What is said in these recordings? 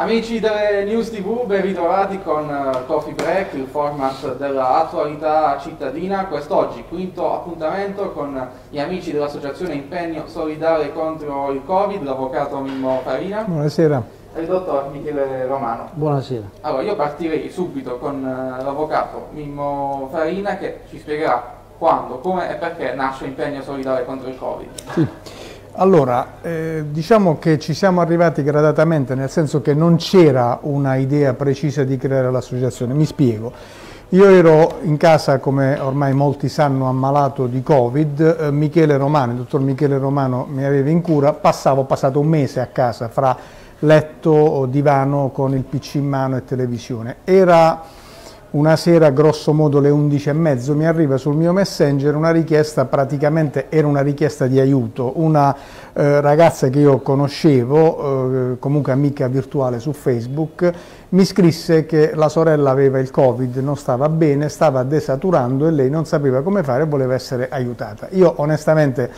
Amici delle News TV, ben ritrovati con uh, Coffee Break, il format dell'attualità cittadina. Quest'oggi quinto appuntamento con gli amici dell'Associazione Impegno Solidale contro il Covid, l'avvocato Mimmo Farina. Buonasera. E il dottor Michele Romano. Buonasera. Allora, io partirei subito con uh, l'avvocato Mimmo Farina che ci spiegherà quando, come e perché nasce Impegno Solidale contro il Covid. Sì. Allora, eh, diciamo che ci siamo arrivati gradatamente, nel senso che non c'era una idea precisa di creare l'associazione. Mi spiego. Io ero in casa, come ormai molti sanno, ammalato di Covid, eh, Michele Romano, il dottor Michele Romano mi aveva in cura, passavo, ho passato un mese a casa fra letto divano con il PC in mano e televisione. Era una sera, grosso modo le 11.30, mi arriva sul mio messenger una richiesta, praticamente era una richiesta di aiuto. Una eh, ragazza che io conoscevo, eh, comunque amica virtuale su Facebook, mi scrisse che la sorella aveva il Covid, non stava bene, stava desaturando e lei non sapeva come fare e voleva essere aiutata. Io onestamente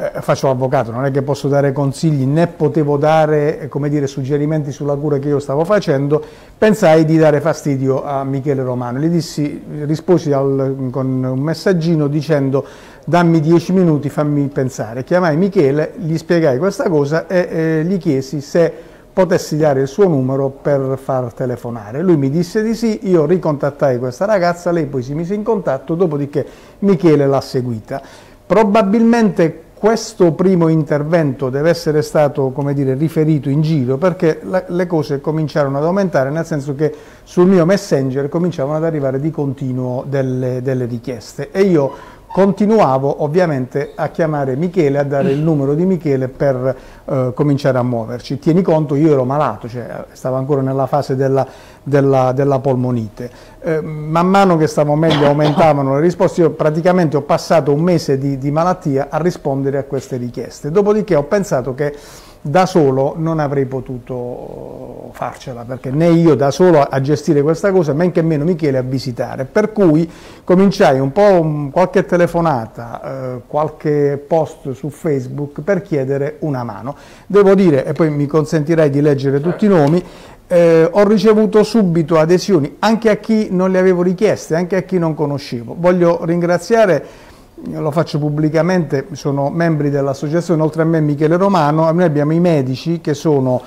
eh, faccio l'avvocato, non è che posso dare consigli né potevo dare come dire, suggerimenti sulla cura che io stavo facendo, pensai di dare fastidio a Michele Romano. Gli dissi, risposi al, con un messaggino dicendo dammi dieci minuti, fammi pensare. Chiamai Michele, gli spiegai questa cosa e eh, gli chiesi se potessi dare il suo numero per far telefonare. Lui mi disse di sì, io ricontattai questa ragazza, lei poi si mise in contatto, dopodiché Michele l'ha seguita. Probabilmente questo primo intervento deve essere stato dire, riferito in giro perché le cose cominciarono ad aumentare, nel senso che sul mio messenger cominciavano ad arrivare di continuo delle, delle richieste e io continuavo ovviamente a chiamare Michele, a dare il numero di Michele per eh, cominciare a muoverci. Tieni conto, io ero malato, cioè stavo ancora nella fase della, della, della polmonite. Eh, man mano che stavo meglio aumentavano le risposte, io praticamente ho passato un mese di, di malattia a rispondere a queste richieste. Dopodiché ho pensato che da solo non avrei potuto farcela, perché né io da solo a gestire questa cosa, men che meno Michele a visitare. Per cui cominciai un po' qualche telefonata, eh, qualche post su Facebook per chiedere una mano. Devo dire, e poi mi consentirai di leggere tutti i nomi, eh, ho ricevuto subito adesioni anche a chi non le avevo richieste, anche a chi non conoscevo. Voglio ringraziare lo faccio pubblicamente, sono membri dell'associazione, oltre a me Michele Romano, noi abbiamo i medici che sono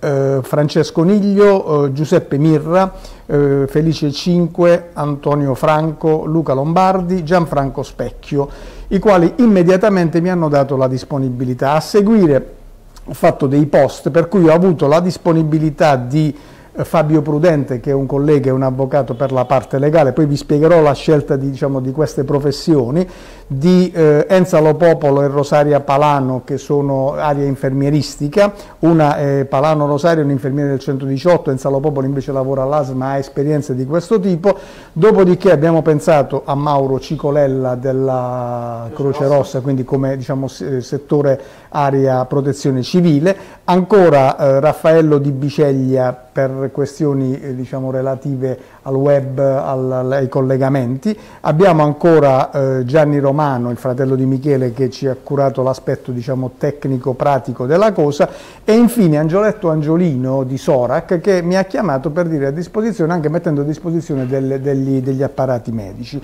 eh, Francesco Niglio, eh, Giuseppe Mirra, eh, Felice Cinque, Antonio Franco, Luca Lombardi, Gianfranco Specchio, i quali immediatamente mi hanno dato la disponibilità. A seguire ho fatto dei post per cui ho avuto la disponibilità di Fabio Prudente che è un collega e un avvocato per la parte legale, poi vi spiegherò la scelta di, diciamo, di queste professioni, di eh, Enzalo Popolo e Rosaria Palano che sono area infermieristica, una è Palano Rosario, un infermiere del 118, Enzalo Popolo invece lavora all'ASMA, ha esperienze di questo tipo, dopodiché abbiamo pensato a Mauro Cicolella della Croce Rossa, quindi come diciamo, settore area protezione civile, ancora eh, Raffaello Di Biceglia per questioni eh, diciamo, relative al web, al, ai collegamenti. Abbiamo ancora eh, Gianni Romano, il fratello di Michele, che ci ha curato l'aspetto diciamo, tecnico-pratico della cosa e infine Angioletto Angiolino di Sorac che mi ha chiamato per dire a disposizione, anche mettendo a disposizione delle, degli, degli apparati medici.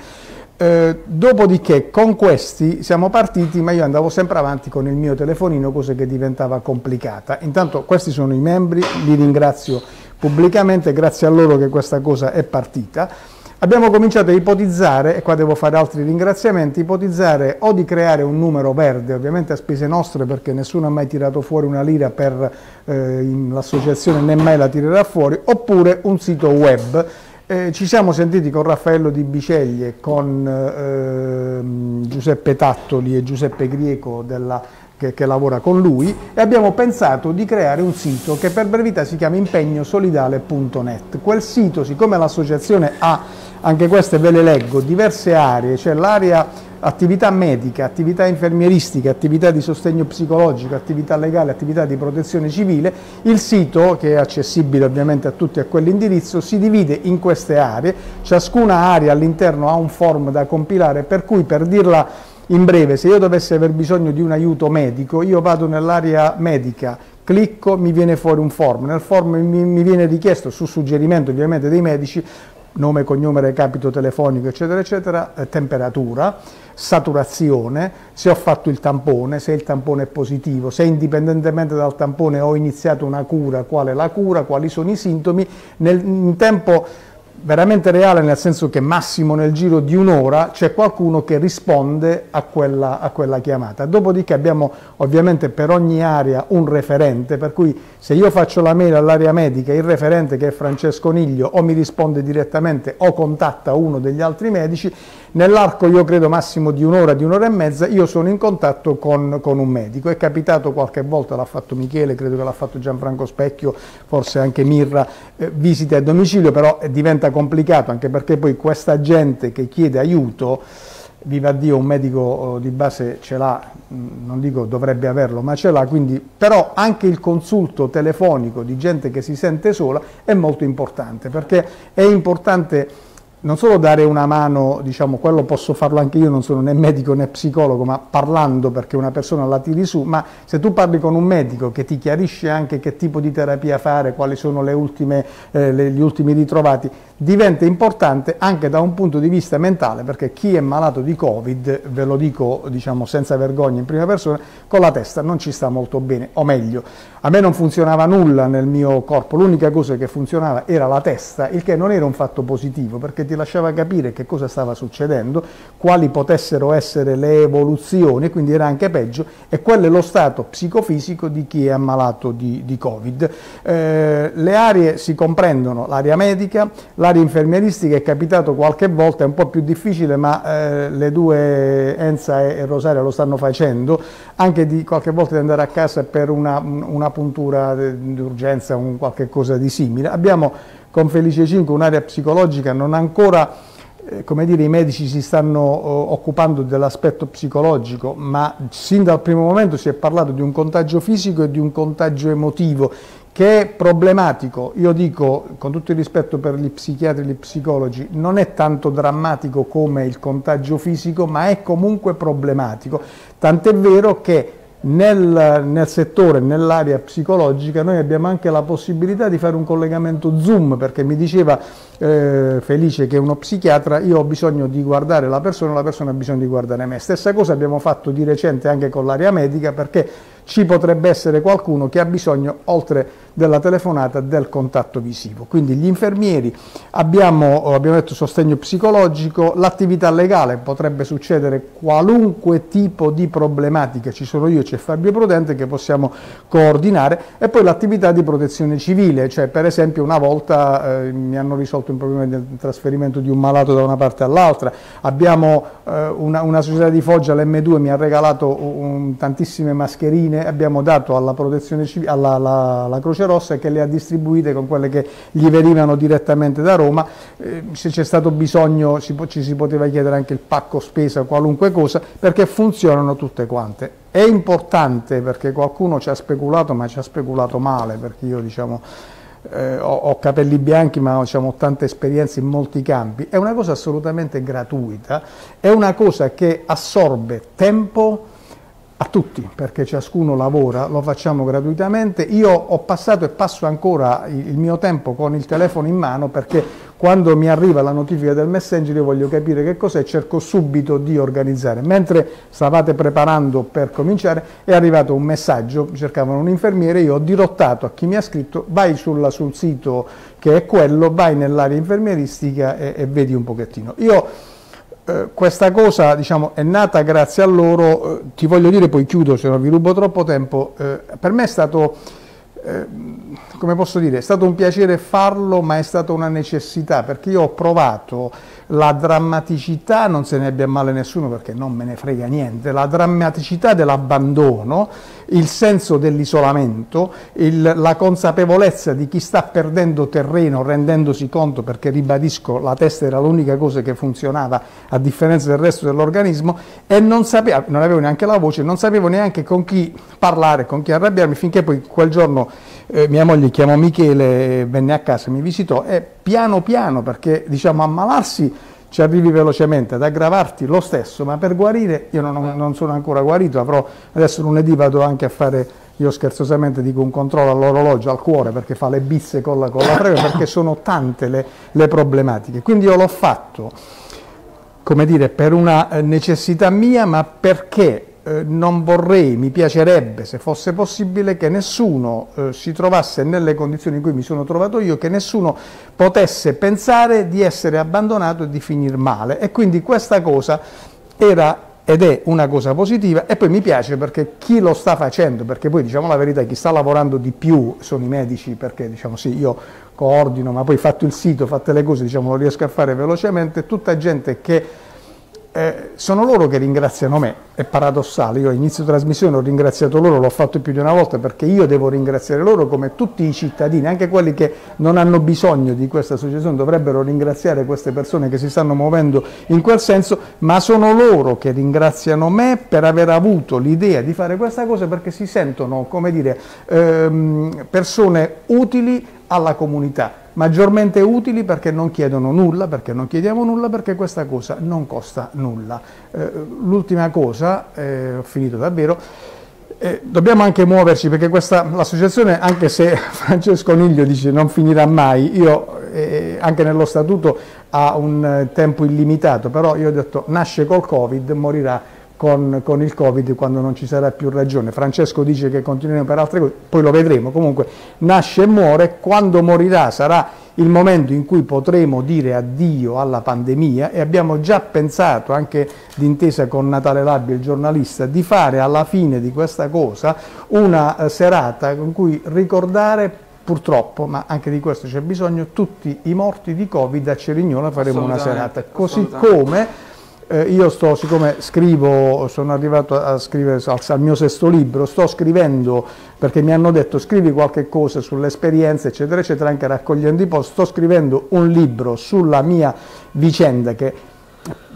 Eh, dopodiché con questi siamo partiti, ma io andavo sempre avanti con il mio telefonino, cosa che diventava complicata. Intanto questi sono i membri, li ringrazio pubblicamente, grazie a loro che questa cosa è partita. Abbiamo cominciato a ipotizzare, e qua devo fare altri ringraziamenti, ipotizzare o di creare un numero verde, ovviamente a spese nostre perché nessuno ha mai tirato fuori una lira per eh, l'associazione, né mai la tirerà fuori, oppure un sito web eh, ci siamo sentiti con Raffaello Di Biceglie, con eh, Giuseppe Tattoli e Giuseppe Grieco della, che, che, lavora con lui e abbiamo pensato di creare un sito che per brevità si chiama impegnosolidale.net. Quel sito, siccome l'associazione ha, anche queste ve le leggo, diverse aree, cioè l'area attività medica, attività infermieristica, attività di sostegno psicologico, attività legale, attività di protezione civile, il sito, che è accessibile ovviamente a tutti a quell'indirizzo, si divide in queste aree, ciascuna area all'interno ha un form da compilare, per cui per dirla in breve, se io dovessi aver bisogno di un aiuto medico, io vado nell'area medica, clicco, mi viene fuori un form, nel form mi, mi viene richiesto, su suggerimento ovviamente dei medici, nome, cognome, recapito telefonico, eccetera, eccetera, eh, temperatura, saturazione, se ho fatto il tampone, se il tampone è positivo, se indipendentemente dal tampone ho iniziato una cura, qual è la cura, quali sono i sintomi, nel, in tempo veramente reale nel senso che massimo nel giro di un'ora c'è qualcuno che risponde a quella, a quella, chiamata. Dopodiché abbiamo ovviamente per ogni area un referente, per cui se io faccio la mail all'area medica, il referente che è Francesco Niglio o mi risponde direttamente o contatta uno degli altri medici, Nell'arco, io credo, massimo di un'ora, di un'ora e mezza, io sono in contatto con, con, un medico. È capitato qualche volta, l'ha fatto Michele, credo che l'ha fatto Gianfranco Specchio, forse anche Mirra, eh, visite a domicilio, però eh, diventa complicato anche perché poi questa gente che chiede aiuto, viva Dio, un medico oh, di base ce l'ha, mm, non dico dovrebbe averlo, ma ce l'ha, quindi però anche il consulto telefonico di gente che si sente sola è molto importante, perché è importante non solo dare una mano, diciamo, quello posso farlo anche io, non sono né medico né psicologo, ma parlando perché una persona la tiri su, ma se tu parli con un medico che ti chiarisce anche che tipo di terapia fare, quali sono ultime, eh, le, gli ultimi ritrovati, diventa importante anche da un punto di vista mentale, perché chi è malato di Covid, ve lo dico diciamo, senza vergogna in prima persona, con la testa non ci sta molto bene, o meglio, a me non funzionava nulla nel mio corpo, l'unica cosa che funzionava era la testa, il che non era un fatto positivo, perché ti lasciava capire che cosa stava succedendo, quali potessero essere le evoluzioni, quindi era anche peggio, e quello è lo stato psicofisico di chi è ammalato di, di Covid. Eh, le aree si comprendono, l'area medica, l'area infermieristica è capitato qualche volta, è un po' più difficile, ma eh, le due Enza e Rosaria lo stanno facendo, anche di qualche volta di andare a casa per una, una puntura d'urgenza o qualche cosa di simile. Abbiamo con Felice 5 un'area psicologica non ancora eh, come dire, i medici si stanno uh, occupando dell'aspetto psicologico, ma sin dal primo momento si è parlato di un contagio fisico e di un contagio emotivo che è problematico, io dico con tutto il rispetto per gli psichiatri e gli psicologi, non è tanto drammatico come il contagio fisico, ma è comunque problematico, tant'è vero che nel, nel, settore, nell'area psicologica, noi abbiamo anche la possibilità di fare un collegamento Zoom, perché mi diceva eh, Felice che è uno psichiatra, io ho bisogno di guardare la persona, la persona ha bisogno di guardare me. Stessa cosa abbiamo fatto di recente anche con l'area medica, perché ci potrebbe essere qualcuno che ha bisogno, oltre della telefonata, del contatto visivo. Quindi gli infermieri, abbiamo, abbiamo detto sostegno psicologico, l'attività legale, potrebbe succedere qualunque tipo di problematica, ci sono io, c'è Fabio Prudente che possiamo coordinare, e poi l'attività di protezione civile, cioè per esempio una volta eh, mi hanno risolto un problema del trasferimento di un malato da una parte all'altra, abbiamo eh, una, una, società di Foggia, l'M2, mi ha regalato un, tantissime mascherine, abbiamo dato alla protezione civile, alla, alla, alla Croce Rossa che le ha distribuite con quelle che gli venivano direttamente da Roma, eh, se c'è stato bisogno si, ci si poteva chiedere anche il pacco spesa, qualunque cosa, perché funzionano tutte quante. È importante perché qualcuno ci ha speculato, ma ci ha speculato male, perché io diciamo eh, ho, ho, capelli bianchi ma diciamo, ho tante esperienze in molti campi, è una cosa assolutamente gratuita, è una cosa che assorbe tempo a tutti, perché ciascuno lavora, lo facciamo gratuitamente. Io ho passato e passo ancora il mio tempo con il telefono in mano perché quando mi arriva la notifica del messenger io voglio capire che cos'è cerco subito di organizzare. Mentre stavate preparando per cominciare è arrivato un messaggio, cercavano un infermiere, io ho dirottato a chi mi ha scritto vai sulla, sul sito che è quello, vai nell'area infermieristica e, e, vedi un pochettino. Io eh, questa cosa diciamo, è nata grazie a loro, eh, ti voglio dire poi chiudo se non vi rubo troppo tempo, eh, per me è stato eh, come posso dire, è stato un piacere farlo, ma è stata una necessità, perché io ho provato la drammaticità, non se ne abbia male nessuno perché non me ne frega niente, la drammaticità dell'abbandono, il senso dell'isolamento, la consapevolezza di chi sta perdendo terreno rendendosi conto, perché ribadisco, la testa era l'unica cosa che funzionava a differenza del resto dell'organismo, e non, sapevo, non avevo neanche la voce, non sapevo neanche con chi parlare, con chi arrabbiarmi, finché poi quel giorno eh, mia moglie chiamò Michele, venne a casa, mi visitò e piano piano, perché diciamo ammalarsi ci arrivi velocemente ad aggravarti lo stesso, ma per guarire io non, non sono ancora guarito, avrò, adesso lunedì vado anche a fare, io scherzosamente dico un controllo all'orologio, al cuore, perché fa le bisse con la, con la frega, perché sono tante le, le problematiche. Quindi io l'ho fatto, come dire, per una eh, necessità mia, ma perché eh, non vorrei, mi piacerebbe se fosse possibile che nessuno eh, si trovasse nelle condizioni in cui mi sono trovato io, che nessuno potesse pensare di essere abbandonato e di finire male. E quindi questa cosa era ed è una cosa positiva e poi mi piace perché chi lo sta facendo, perché poi diciamo la verità, chi sta lavorando di più sono i medici, perché diciamo sì, io coordino, ma poi fatto il sito, fatte le cose, diciamo lo riesco a fare velocemente, tutta gente che eh, sono loro che ringraziano me, è paradossale, io inizio trasmissione ho ringraziato loro, l'ho fatto più di una volta perché io devo ringraziare loro come tutti i cittadini, anche quelli che non hanno bisogno di questa associazione dovrebbero ringraziare queste persone che si stanno muovendo in quel senso, ma sono loro che ringraziano me per aver avuto l'idea di fare questa cosa perché si sentono, come dire, ehm, persone utili alla comunità maggiormente utili perché non chiedono nulla, perché non chiediamo nulla, perché questa cosa non costa nulla. Eh, l'ultima cosa, eh, ho finito davvero, eh, dobbiamo anche muoverci perché l'associazione, anche se Francesco Niglio dice non finirà mai, io eh, anche nello statuto ha un tempo illimitato, però io ho detto nasce col Covid, morirà con, con, il Covid quando non ci sarà più ragione. Francesco dice che continueremo per altre cose, poi lo vedremo. Comunque nasce e muore, quando morirà sarà il momento in cui potremo dire addio alla pandemia e abbiamo già pensato, anche d'intesa con Natale Labbi, il giornalista, di fare alla fine di questa cosa una eh, serata con cui ricordare purtroppo, ma anche di questo c'è bisogno, tutti i morti di Covid a Cerignola faremo una serata, così come eh, io sto, siccome scrivo, sono arrivato a scrivere al, al, mio sesto libro, sto scrivendo, perché mi hanno detto scrivi qualche cosa sull'esperienza, eccetera, eccetera, anche raccogliendo i post, sto scrivendo un libro sulla mia vicenda che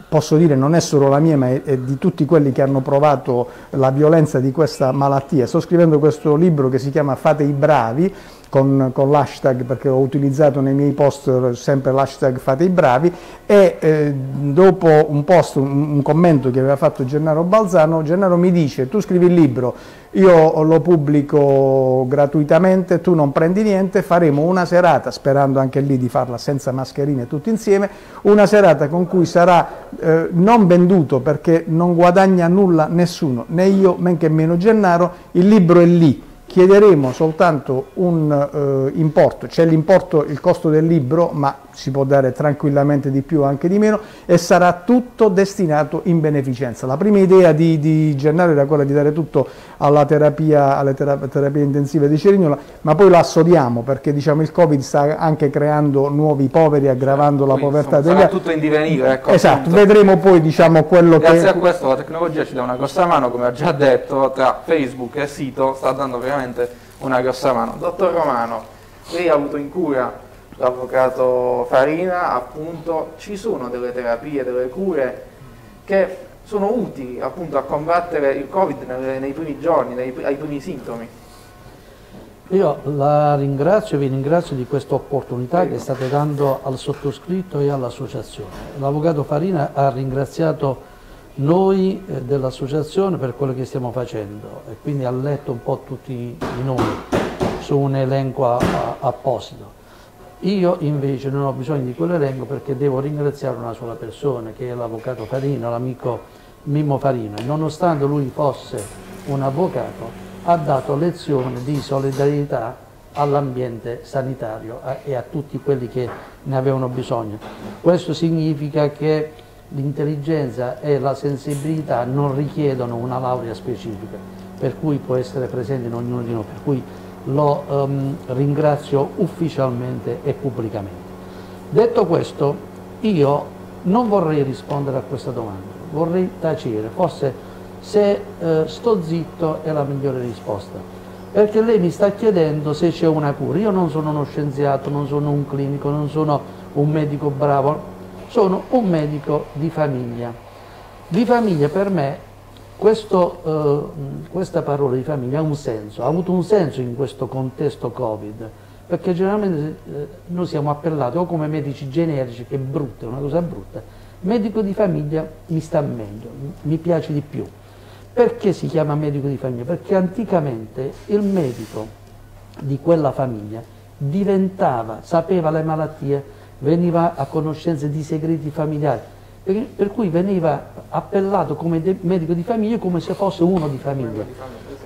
posso dire non è solo la mia ma è, è, di tutti quelli che hanno provato la violenza di questa malattia. Sto scrivendo questo libro che si chiama Fate i bravi con, con l'hashtag perché ho utilizzato nei miei post sempre l'hashtag fate i bravi e eh, dopo un post, un, un, commento che aveva fatto Gennaro Balzano, Gennaro mi dice tu scrivi il libro, io lo pubblico gratuitamente, tu non prendi niente, faremo una serata, sperando anche lì di farla senza mascherine tutti insieme, una serata con cui sarà eh, non venduto perché non guadagna nulla nessuno, né io, men che meno Gennaro, il libro è lì chiederemo soltanto un eh, importo, c'è l'importo, il costo del libro, ma si può dare tranquillamente di più anche di meno e sarà tutto destinato in beneficenza. La prima idea di, di Gennaro era quella di dare tutto alla terapia, alle terapie, terapie intensive di Cerignola, ma poi la assodiamo perché diciamo, il Covid sta anche creando nuovi poveri, aggravando la povertà degli altri. tutto in divenire. Ecco, esatto, appunto. vedremo poi diciamo, quello Grazie che... Grazie a questo la tecnologia ci dà una grossa mano, come ho già detto, tra Facebook e sito sta dando veramente una grossa mano. Dottor Romano, lei ha avuto in cura l'avvocato Farina, appunto ci sono delle terapie, delle cure che sono utili appunto a combattere il Covid nei, nei primi giorni, nei, ai primi sintomi. Io la ringrazio e vi ringrazio di questa opportunità che state dando al sottoscritto e all'associazione. L'avvocato Farina ha ringraziato noi eh, dell'associazione per quello che stiamo facendo e quindi ha letto un po' tutti i nomi su un elenco a, a, apposito. Io invece non ho bisogno di quell'elenco perché devo ringraziare una sola persona che è l'avvocato Farino, l'amico Mimmo Farino. Nonostante lui fosse un avvocato, ha dato lezione di solidarietà all'ambiente sanitario e a tutti quelli che ne avevano bisogno. Questo significa che l'intelligenza e la sensibilità non richiedono una laurea specifica, per cui può essere presente in ognuno di noi. Lo um, ringrazio ufficialmente e pubblicamente. Detto questo, io non vorrei rispondere a questa domanda, vorrei tacere, forse se eh, sto zitto è la migliore risposta, perché lei mi sta chiedendo se c'è una cura, io non sono uno scienziato, non sono un clinico, non sono un medico bravo, sono un medico di famiglia. Di famiglia per me questo, eh, questa parola di famiglia ha un senso, ha avuto un senso in questo contesto Covid, perché generalmente eh, noi siamo appellati o come medici generici, che è brutta, è una cosa brutta, medico di famiglia mi sta meglio, mi piace di più. Perché si chiama medico di famiglia? Perché anticamente il medico di quella famiglia diventava, sapeva le malattie, veniva a conoscenza di segreti familiari, per cui veniva appellato come medico di famiglia come se fosse uno di famiglia.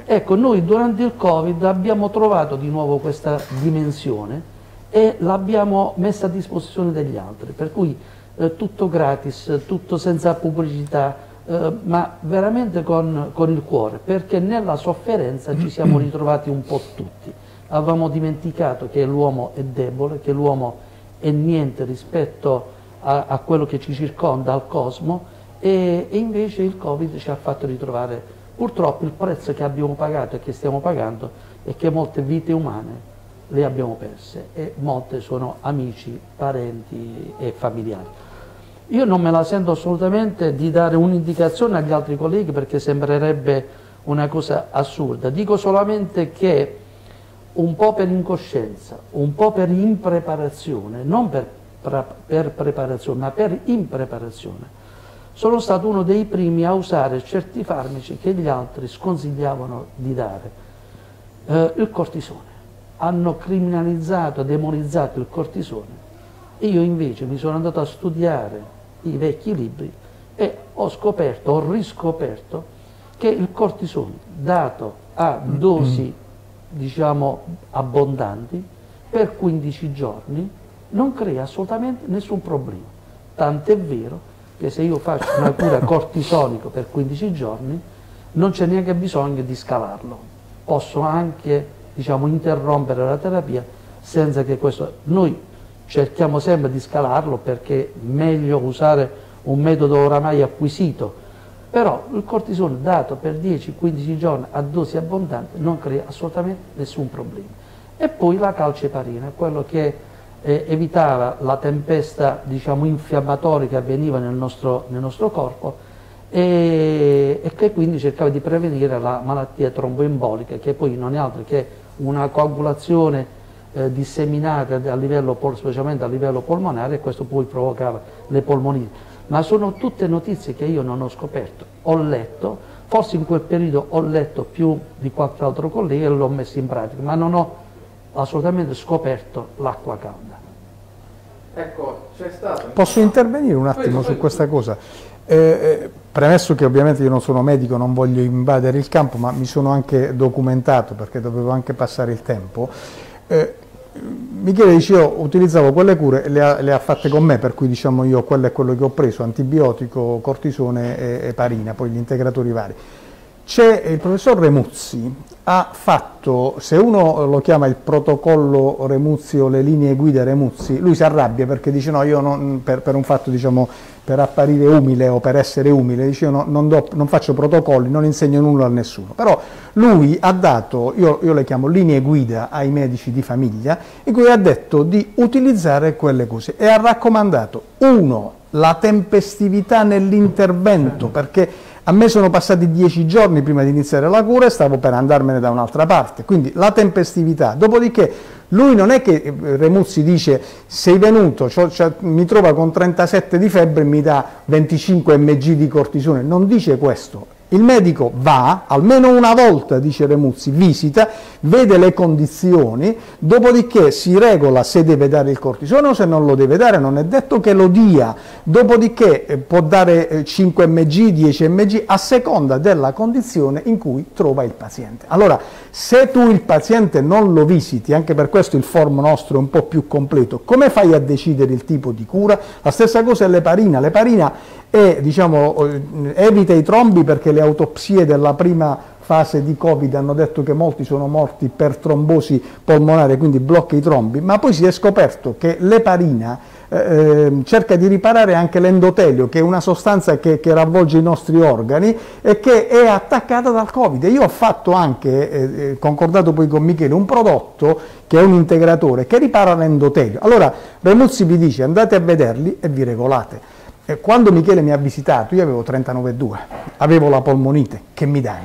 Ecco, noi durante il Covid abbiamo trovato di nuovo questa dimensione e l'abbiamo messa a disposizione degli altri, per cui eh, tutto gratis, tutto senza pubblicità, eh, ma veramente con, con, il cuore, perché nella sofferenza ci siamo ritrovati un po' tutti. Avevamo dimenticato che l'uomo è debole, che l'uomo è niente rispetto a, a, quello che ci circonda, al cosmo, e, e invece il Covid ci ha fatto ritrovare purtroppo il prezzo che abbiamo pagato e che stiamo pagando è che molte vite umane le abbiamo perse e molte sono amici, parenti e familiari. Io non me la sento assolutamente di dare un'indicazione agli altri colleghi perché sembrerebbe una cosa assurda. Dico solamente che un po' per incoscienza, un po' per impreparazione, non per, per preparazione, ma per impreparazione, sono stato uno dei primi a usare certi farmaci che gli altri sconsigliavano di dare. Eh, il cortisone hanno criminalizzato, demonizzato il cortisone. Io invece mi sono andato a studiare i vecchi libri e ho scoperto, ho riscoperto che il cortisone dato a dosi diciamo abbondanti per 15 giorni non crea assolutamente nessun problema. Tant'è vero che se io faccio una cura cortisonico per 15 giorni non c'è neanche bisogno di scalarlo. Posso anche diciamo, interrompere la terapia senza che questo... Noi cerchiamo sempre di scalarlo perché è meglio usare un metodo oramai acquisito, però il cortisone dato per 10-15 giorni a dosi abbondanti non crea assolutamente nessun problema. E poi la calceparina, quello che eh, evitava la tempesta diciamo, infiammatoria che avveniva nel nostro, nel nostro corpo e, e, che quindi cercava di prevenire la malattia tromboembolica, che poi non è altro che una coagulazione eh, disseminata a livello, specialmente a livello polmonare e questo poi provocava le polmoniti. Ma sono tutte notizie che io non ho scoperto, ho letto, forse in quel periodo ho letto più di qualche altro collega e l'ho messo in pratica, ma non ho assolutamente scoperto l'acqua calda. Ecco, c'è stato... Posso intervenire un attimo su questa cosa? Eh, eh, premesso che ovviamente io non sono medico, non voglio invadere il campo, ma mi sono anche documentato perché dovevo anche passare il tempo, eh, Michele dice io utilizzavo quelle cure le ha, le ha, fatte con me, per cui diciamo io quello è quello che ho preso, antibiotico, cortisone e, e parina, poi gli integratori vari. C'è il professor Remuzzi, ha fatto, se uno lo chiama il protocollo Remuzzi o le linee guida Remuzzi, lui si arrabbia perché dice no, io non, per, per un fatto diciamo per apparire umile o per essere umile, dice io no, non, do, non, faccio protocolli, non insegno nulla a nessuno, però lui ha dato, io, io, le chiamo linee guida ai medici di famiglia, in cui ha detto di utilizzare quelle cose e ha raccomandato, uno, la tempestività nell'intervento, perché a me sono passati dieci giorni prima di iniziare la cura e stavo per andarmene da un'altra parte, quindi la tempestività. Dopodiché lui non è che eh, Remuzzi dice sei venuto, cioè, cioè, mi trova con 37 di febbre e mi dà 25 mg di cortisone, non dice questo, il medico va, almeno una volta, dice Remuzzi, visita, vede le condizioni, dopodiché si regola se deve dare il cortisone o se non lo deve dare, non è detto che lo dia, dopodiché eh, può dare 5 mg, 10 mg, a seconda della condizione in cui trova il paziente. Allora, se tu il paziente non lo visiti, anche per questo il form nostro è un po' più completo, come fai a decidere il tipo di cura? La stessa cosa è l'eparina, l'eparina è, diciamo, evita i trombi perché le autopsie della prima fase di Covid hanno detto che molti sono morti per trombosi polmonare, quindi blocca i trombi, ma poi si è scoperto che l'eparina eh, ehm, cerca di riparare anche l'endotelio, che è una sostanza che, che, ravvolge i nostri organi e che è attaccata dal Covid. Io ho fatto anche, eh, eh concordato poi con Michele, un prodotto che è un integratore che ripara l'endotelio. Allora Remuzzi vi dice andate a vederli e vi regolate. E quando Michele mi ha visitato, io avevo 39,2, avevo la polmonite, che mi dai?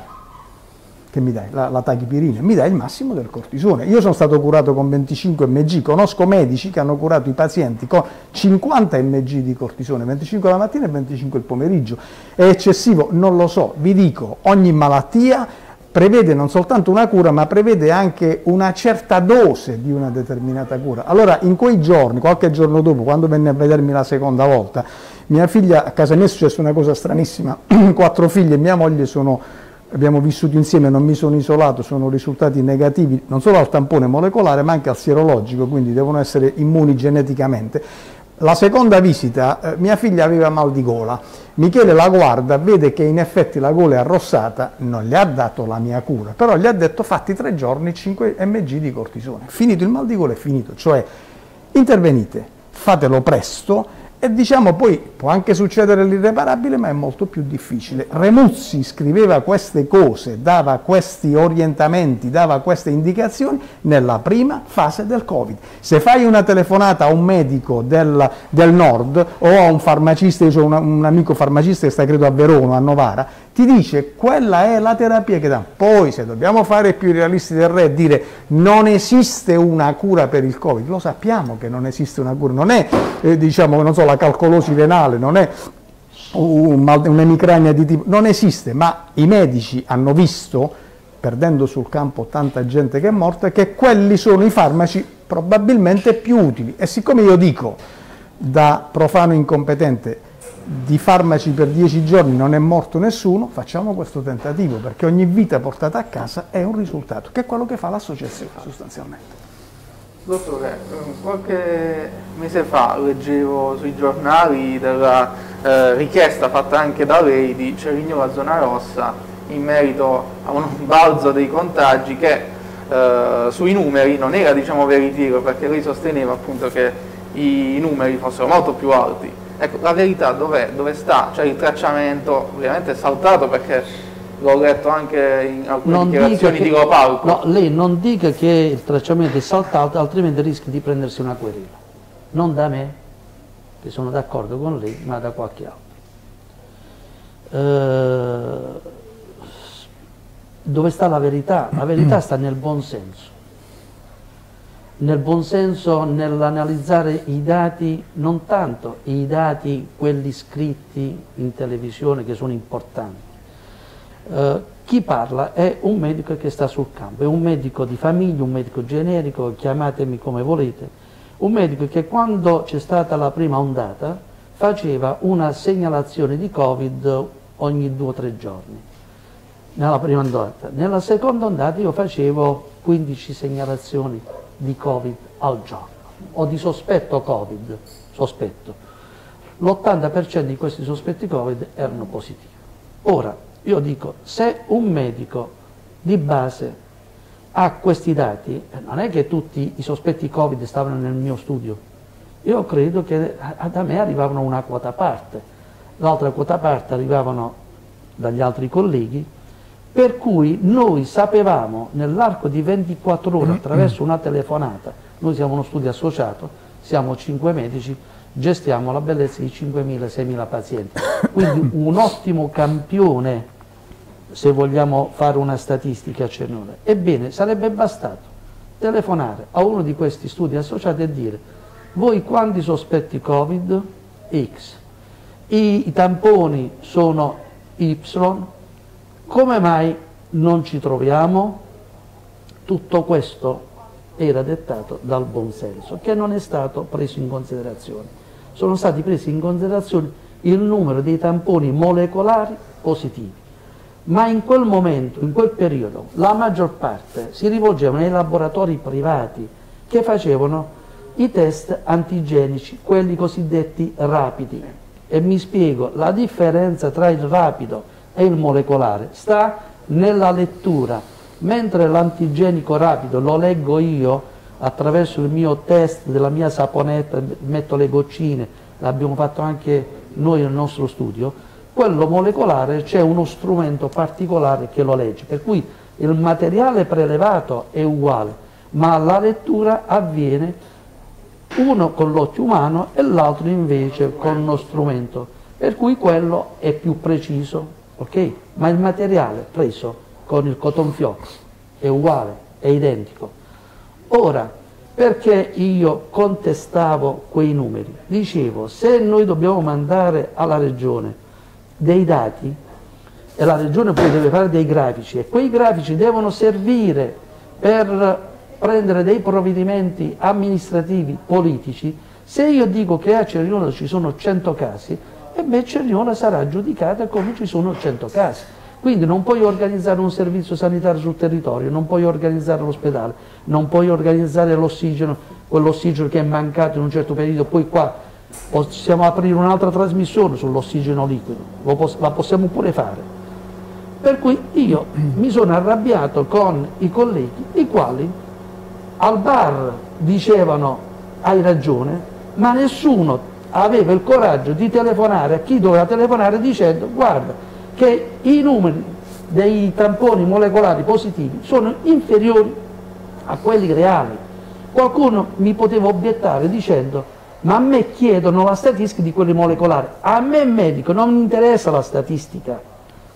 che mi dai? La, la tachipirina, mi dai il massimo del cortisone. Io sono stato curato con 25 mg, conosco medici che hanno curato i pazienti con 50 mg di cortisone, 25 la mattina e 25 il pomeriggio. È eccessivo? Non lo so, vi dico, ogni malattia prevede non soltanto una cura, ma prevede anche una certa dose di una determinata cura. Allora, in quei giorni, qualche giorno dopo, quando venne a vedermi la seconda volta, mia figlia, a casa mia è successa una cosa stranissima, quattro figlie e mia moglie sono abbiamo vissuto insieme, non mi sono isolato, sono risultati negativi non solo al tampone molecolare ma anche al sierologico, quindi devono essere immuni geneticamente. La seconda visita, eh, mia figlia aveva mal di gola, Michele la guarda, vede che in effetti la gola è arrossata, non le ha dato la mia cura, però gli ha detto fatti tre giorni 5 mg di cortisone. Finito il mal di gola è finito, cioè intervenite, fatelo presto e diciamo poi può anche succedere l'irreparabile, ma è molto più difficile. Remuzzi scriveva queste cose, dava questi orientamenti, dava queste indicazioni nella prima fase del Covid. Se fai una telefonata a un medico del, del nord o a un farmacista, io ho un amico farmacista che sta credo a Verona, a Novara, ti dice quella è la terapia che dà. Poi se dobbiamo fare più realisti del re e dire non esiste una cura per il Covid, lo sappiamo che non esiste una cura, non è eh, diciamo, non so, la calcolosi renale, non è un'emicrania di tipo, non esiste, ma i medici hanno visto, perdendo sul campo tanta gente che è morta, che quelli sono i farmaci probabilmente più utili. E siccome io dico da profano incompetente di farmaci per dieci giorni non è morto nessuno, facciamo questo tentativo, perché ogni vita portata a casa è un risultato, che è quello che fa l'associazione sostanzialmente. Dottore, qualche mese fa leggevo sui giornali della eh, richiesta fatta anche da lei di Cerigno la zona rossa in merito a un balzo dei contagi che eh, sui numeri non era diciamo veritiero perché lei sosteneva appunto che i numeri fossero molto più alti Ecco, la verità dov'è? Dove sta? Cioè il tracciamento ovviamente è saltato perché l'ho letto anche in alcune non dichiarazioni che, di Lopalco. No, lei non dica che il tracciamento è saltato, altrimenti rischi di prendersi una querela. Non da me, che sono d'accordo con lei, ma da qualche altro. Eh, dove sta la verità? La verità sta nel buon senso nel buon senso nell'analizzare i dati, non tanto i dati quelli scritti in televisione che sono importanti. Eh, chi parla è un medico che sta sul campo, è un medico di famiglia, un medico generico, chiamatemi come volete, un medico che quando c'è stata la prima ondata faceva una segnalazione di Covid ogni due o tre giorni, nella prima ondata. Nella seconda ondata io facevo 15 segnalazioni di Covid al giorno o di sospetto Covid, sospetto. L'80% di questi sospetti Covid erano positivi. Ora, io dico, se un medico di base ha questi dati, eh, non è che tutti i sospetti Covid stavano nel mio studio, io credo che da me arrivavano una quota parte, l'altra quota parte arrivavano dagli altri colleghi per cui noi sapevamo nell'arco di 24 ore attraverso una telefonata, noi siamo uno studio associato, siamo 5 medici, gestiamo la bellezza di 5.000-6.000 pazienti, quindi un ottimo campione se vogliamo fare una statistica a Cernone. Ebbene, sarebbe bastato telefonare a uno di questi studi associati e dire voi quanti sospetti Covid? X. I, i tamponi sono Y, come mai non ci troviamo? Tutto questo era dettato dal buonsenso, che non è stato preso in considerazione. Sono stati presi in considerazione il numero dei tamponi molecolari positivi, ma in quel momento, in quel periodo, la maggior parte si rivolgevano ai laboratori privati che facevano i test antigenici, quelli cosiddetti rapidi. E mi spiego, la differenza tra il rapido e il molecolare, sta nella lettura, mentre l'antigenico rapido lo leggo io attraverso il mio test della mia saponetta, metto le goccine, l'abbiamo fatto anche noi nel nostro studio, quello molecolare c'è uno strumento particolare che lo legge, per cui il materiale prelevato è uguale, ma la lettura avviene uno con l'occhio umano e l'altro invece con uno strumento, per cui quello è più preciso ok? Ma il materiale preso con il cotton fioc, è uguale, è identico. Ora, perché io contestavo quei numeri? Dicevo, se noi dobbiamo mandare alla regione dei dati, e la regione poi deve fare dei grafici, e quei grafici devono servire per prendere dei provvedimenti amministrativi, politici, se io dico che a Ceriola ci sono 100 casi, e beh Ceriola sarà giudicata come ci sono 100 casi. Quindi non puoi organizzare un servizio sanitario sul territorio, non puoi organizzare l'ospedale, non puoi organizzare l'ossigeno, quell'ossigeno che è mancato in un certo periodo, poi qua possiamo aprire un'altra trasmissione sull'ossigeno liquido, la possiamo pure fare. Per cui io mi sono arrabbiato con i colleghi, i quali al bar dicevano hai ragione, ma nessuno aveva il coraggio di telefonare a chi doveva telefonare dicendo guarda che i numeri dei tamponi molecolari positivi sono inferiori a quelli reali. Qualcuno mi poteva obiettare dicendo ma a me chiedono la statistica di quelli molecolari, a me medico non interessa la statistica,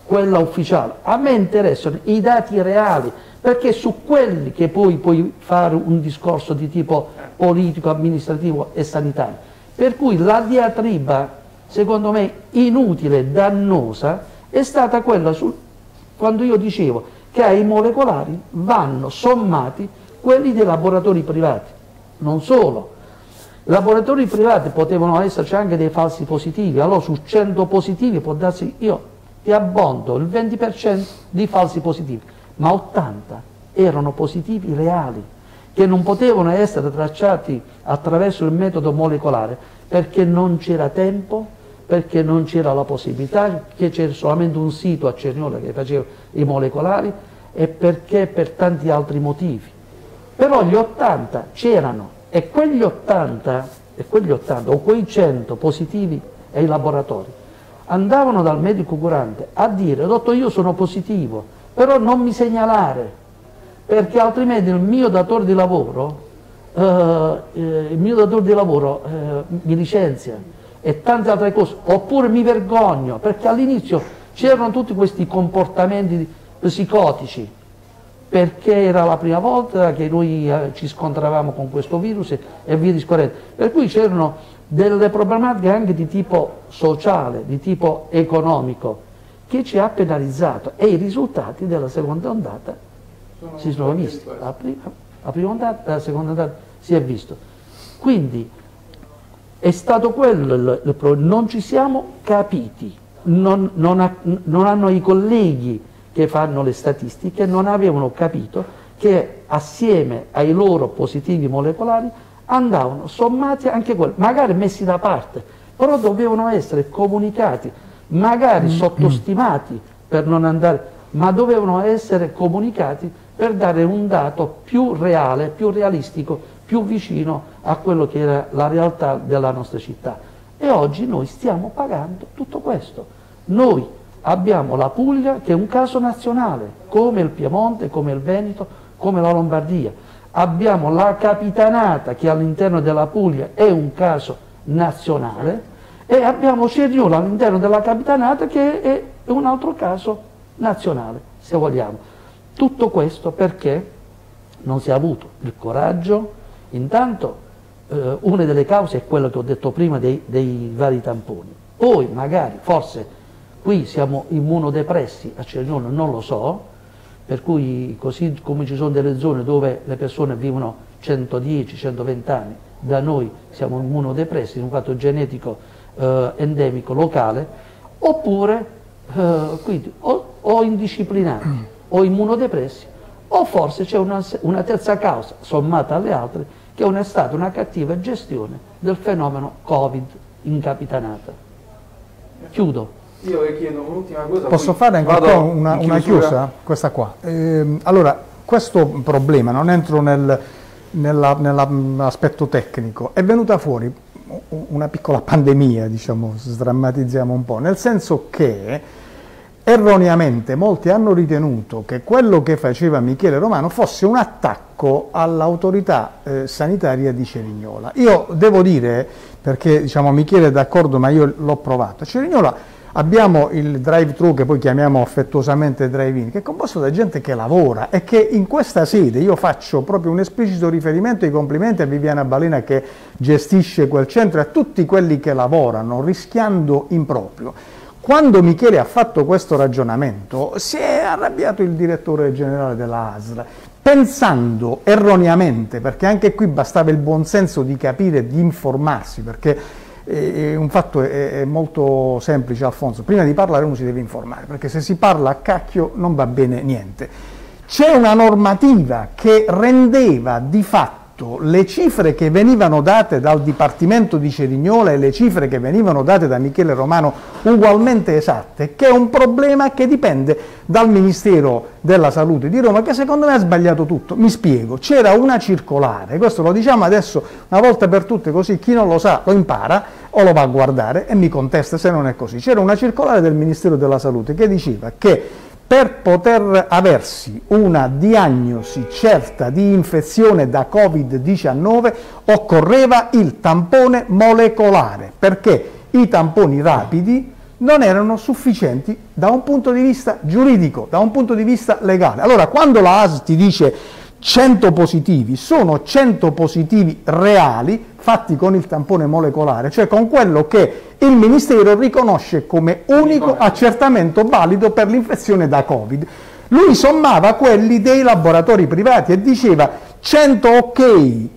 quella ufficiale, a me interessano i dati reali, perché su quelli che poi puoi fare un discorso di tipo politico, amministrativo e sanitario. Per cui la diatriba, secondo me, inutile, dannosa, è stata quella sul, quando io dicevo che ai molecolari vanno sommati quelli dei laboratori privati. Non solo, i laboratori privati potevano esserci anche dei falsi positivi, allora su 100 positivi può darsi, io ti abbonto il 20% di falsi positivi, ma 80 erano positivi reali, che non potevano essere tracciati attraverso il metodo molecolare perché non c'era tempo perché non c'era la possibilità, che c'era solamente un sito a Cernola che faceva i molecolari e perché per tanti altri motivi. Però gli 80 c'erano e quegli 80, e quegli 80 o quei 100 positivi ai laboratori andavano dal medico curante a dire dottor io sono positivo, però non mi segnalare, perché altrimenti il mio datore di lavoro, eh, eh, datore di lavoro eh, mi licenzia e tante altre cose, oppure mi vergogno, perché all'inizio c'erano tutti questi comportamenti psicotici, perché era la prima volta che noi eh, ci scontravamo con questo virus e via discorrendo. Per cui c'erano delle problematiche anche di tipo sociale, di tipo economico, che ci ha penalizzato e i risultati della seconda ondata sono si sono visti. La prima, la prima ondata, la seconda ondata si è visto. Quindi è stato quello il, il problema, non ci siamo capiti, non, non, ha, non hanno i colleghi che fanno le statistiche, non avevano capito che assieme ai loro positivi molecolari andavano sommati anche quelli, magari messi da parte, però dovevano essere comunicati, magari mm. sottostimati per non andare, ma dovevano essere comunicati per dare un dato più reale, più realistico più vicino a quello che era la realtà della nostra città. E oggi noi stiamo pagando tutto questo. Noi abbiamo la Puglia che è un caso nazionale, come il Piemonte, come il Veneto, come la Lombardia. Abbiamo la Capitanata che all'interno della Puglia è un caso nazionale e abbiamo Ceriola all'interno della Capitanata che è un altro caso nazionale, se vogliamo. Tutto questo perché non si è avuto il coraggio, Intanto eh, una delle cause è quello che ho detto prima dei, dei vari tamponi. Poi magari, forse, qui siamo immunodepressi a Cernione, non lo so, per cui così come ci sono delle zone dove le persone vivono 110-120 anni, da noi siamo immunodepressi in un fatto genetico eh, endemico locale, oppure eh, quindi, o, o indisciplinati o immunodepressi, o forse c'è una, una terza causa sommata alle altre che è stata una cattiva gestione del fenomeno Covid in capitanata. Chiudo. Io le chiedo un'ultima cosa. Posso fare anche una, una chiusa? Questa qua. Eh, allora, questo problema, non entro nel, nell'aspetto tecnico, è venuta fuori una piccola pandemia, diciamo, sdrammatizziamo un po', nel senso che erroneamente molti hanno ritenuto che quello che faceva Michele Romano fosse un attacco all'autorità eh, sanitaria di Cerignola. Io devo dire, perché diciamo, Michele è d'accordo ma io l'ho provato, Cerignola abbiamo il drive-thru che poi chiamiamo affettuosamente drive-in, che è composto da gente che lavora e che in questa sede io faccio proprio un esplicito riferimento ai complimenti a Viviana Balena che gestisce quel centro e a tutti quelli che lavorano rischiando in proprio. Quando Michele ha fatto questo ragionamento si è arrabbiato il direttore generale della ASL pensando erroneamente, perché anche qui bastava il buonsenso di capire, di informarsi, perché è un fatto è, molto semplice Alfonso, prima di parlare uno si deve informare, perché se si parla a cacchio non va bene niente. C'è una normativa che rendeva di fatto fatto le cifre che venivano date dal Dipartimento di Cerignola e le cifre che venivano date da Michele Romano ugualmente esatte, che è un problema che dipende dal Ministero della Salute di Roma, che secondo me ha sbagliato tutto. Mi spiego, c'era una circolare, questo lo diciamo adesso una volta per tutte, così chi non lo sa lo impara o lo va a guardare e mi contesta se non è così. C'era una circolare del Ministero della Salute che diceva che per poter aversi una diagnosi certa di infezione da Covid-19 occorreva il tampone molecolare, perché i tamponi rapidi non erano sufficienti da un punto di vista giuridico, da un punto di vista legale. Allora, quando la AS ti dice 100 positivi, sono 100 positivi reali fatti con il tampone molecolare, cioè con quello che il Ministero riconosce come unico accertamento valido per l'infezione da Covid. Lui sommava quelli dei laboratori privati e diceva 100 ok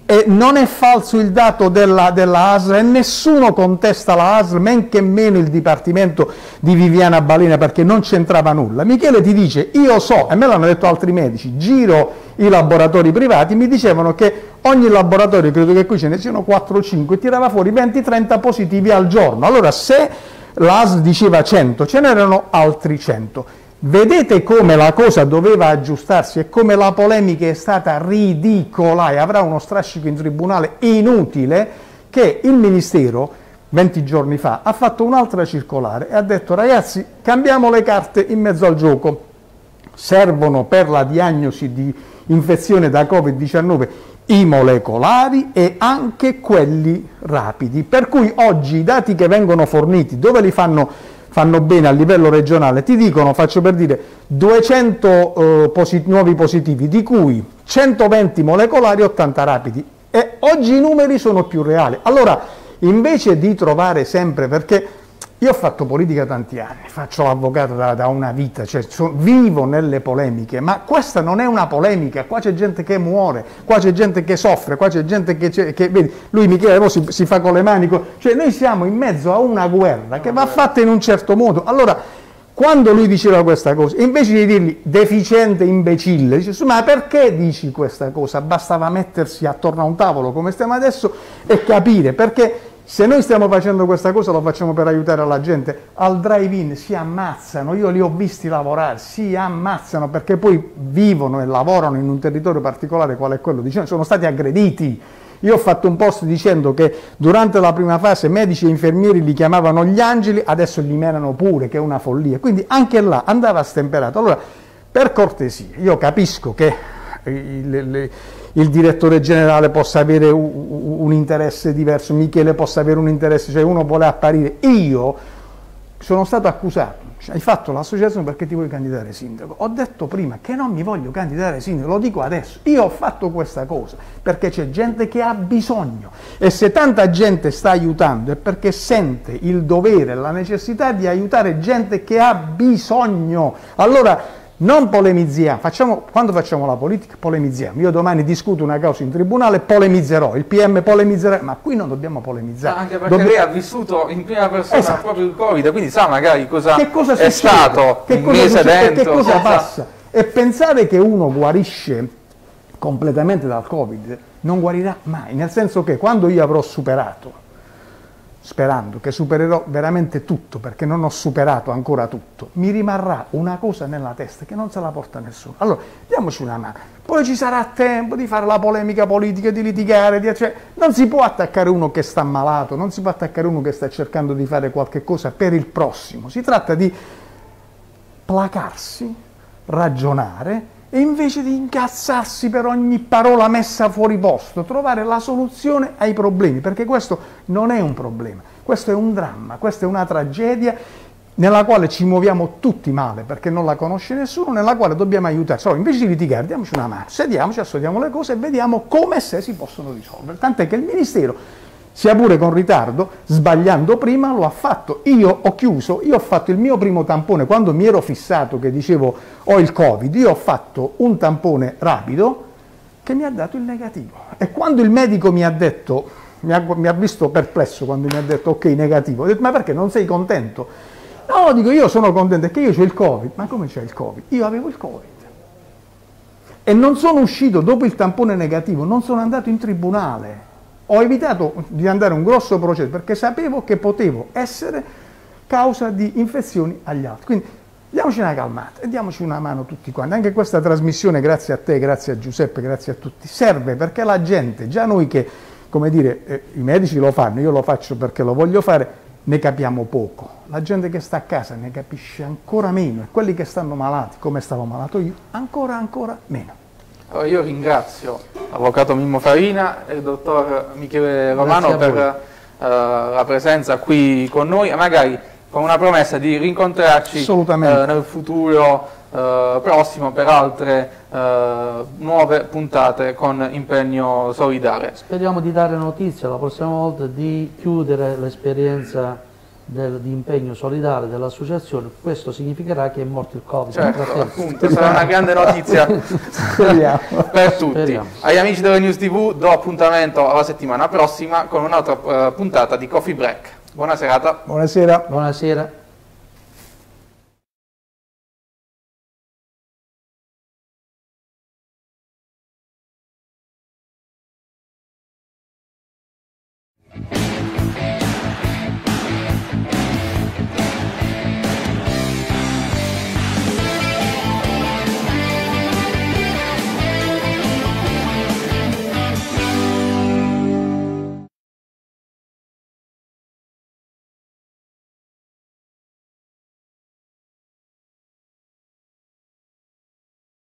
e non è falso il dato della, della ASL e nessuno contesta la ASL, men che meno il Dipartimento di Viviana Balena perché non c'entrava nulla. Michele ti dice io so, e me l'hanno detto altri medici, giro i laboratori privati, mi dicevano che ogni laboratorio, credo che qui ce ne siano 4 o 5, tirava fuori 20-30 positivi al giorno. Allora se l'ASL diceva 100, ce n'erano altri 100. Vedete come la cosa doveva aggiustarsi e come la polemica è stata ridicola e avrà uno strascico in tribunale inutile che il Ministero 20 giorni fa ha fatto un'altra circolare e ha detto ragazzi cambiamo le carte in mezzo al gioco, servono per la diagnosi di infezione da Covid-19 i molecolari e anche quelli rapidi, per cui oggi i dati che vengono forniti dove li fanno fanno bene a livello regionale, ti dicono, faccio per dire, 200 eh, posit nuovi positivi, di cui 120 molecolari e 80 rapidi. E oggi i numeri sono più reali. Allora, invece di trovare sempre, perché io ho fatto politica tanti anni, faccio l'avvocato da, da, una vita, cioè so, vivo nelle polemiche, ma questa non è una polemica, qua c'è gente che muore, qua c'è gente che soffre, qua c'è gente che, che vedi, lui Michele si, si, fa con le mani, cioè noi siamo in mezzo a una guerra che va fatta in un certo modo. Allora, quando lui diceva questa cosa, invece di dirgli deficiente, imbecille, dice, ma perché dici questa cosa? Bastava mettersi attorno a un tavolo come stiamo adesso e capire, perché se noi stiamo facendo questa cosa lo facciamo per aiutare la gente, al drive-in si ammazzano, io li ho visti lavorare, si ammazzano perché poi vivono e lavorano in un territorio particolare qual è quello, dicendo, sono stati aggrediti. Io ho fatto un post dicendo che durante la prima fase medici e infermieri li chiamavano gli angeli, adesso li menano pure, che è una follia. Quindi anche là andava stemperato. Allora, per cortesia, io capisco che le, le, il direttore generale possa avere un, interesse diverso, Michele possa avere un interesse, cioè uno vuole apparire. Io sono stato accusato, cioè, hai fatto l'associazione perché ti vuoi candidare sindaco. Ho detto prima che non mi voglio candidare sindaco, lo dico adesso. Io ho fatto questa cosa perché c'è gente che ha bisogno e se tanta gente sta aiutando è perché sente il dovere, la necessità di aiutare gente che ha bisogno. Allora non polemizziamo, facciamo, quando facciamo la politica polemizziamo. Io domani discuto una causa in tribunale, polemizzerò, il PM polemizzerà, ma qui non dobbiamo polemizzare. anche perché Dobbiamo... lei ha vissuto in prima persona esatto. proprio il Covid, quindi sa magari cosa, che cosa è stato che un cosa mese succede, dentro. Che cosa senza... passa. E pensare che uno guarisce completamente dal Covid non guarirà mai, nel senso che quando io avrò superato sperando che supererò veramente tutto, perché non ho superato ancora tutto, mi rimarrà una cosa nella testa che non se la porta nessuno. Allora, diamoci una mano. Poi ci sarà tempo di fare la polemica politica, di litigare, di... Cioè, non si può attaccare uno che sta malato, non si può attaccare uno che sta cercando di fare qualche cosa per il prossimo. Si tratta di placarsi, ragionare e invece di incazzarsi per ogni parola messa fuori posto, trovare la soluzione ai problemi, perché questo non è un problema, questo è un dramma, questa è una tragedia nella quale ci muoviamo tutti male perché non la conosce nessuno, nella quale dobbiamo aiutarci. Allora, invece di litigare, diamoci una mano, sediamoci, assodiamo le cose e vediamo come se si possono risolvere. Tant'è che il Ministero, sia pure con ritardo, sbagliando prima, lo ha fatto. Io ho chiuso, io ho fatto il mio primo tampone quando mi ero fissato che dicevo ho il Covid, io ho fatto un tampone rapido che mi ha dato il negativo. E quando il medico mi ha detto, mi ha, mi ha visto perplesso quando mi ha detto ok negativo, ho detto ma perché non sei contento? No, dico io sono contento perché io ho il Covid. Ma come c'è il Covid? Io avevo il Covid. E non sono uscito dopo il tampone negativo, non sono andato in tribunale. Ho evitato di andare un grosso processo perché sapevo che potevo essere causa di infezioni agli altri. Quindi diamoci una calmata e diamoci una mano tutti quanti. Anche questa trasmissione, grazie a te, grazie a Giuseppe, grazie a tutti, serve perché la gente, già noi che, come dire, eh, i medici lo fanno, io lo faccio perché lo voglio fare, ne capiamo poco. La gente che sta a casa ne capisce ancora meno e quelli che stanno malati, come stavo malato io, ancora, ancora meno. Allora io ringrazio l'avvocato Mimmo Farina e il dottor Michele Romano per uh, la presenza qui con noi e magari con una promessa di rincontrarci uh, nel futuro Uh, prossimo per altre uh, nuove puntate con impegno solidale. Speriamo di dare notizia la prossima volta di chiudere l'esperienza di impegno solidale dell'associazione, questo significherà che è morto il Covid. Certo, appunto, sarà una grande notizia per tutti. Speriamo. Agli amici della News TV do appuntamento alla settimana prossima con un'altra uh, puntata di Coffee Break. Buona serata. Buonasera. Buonasera.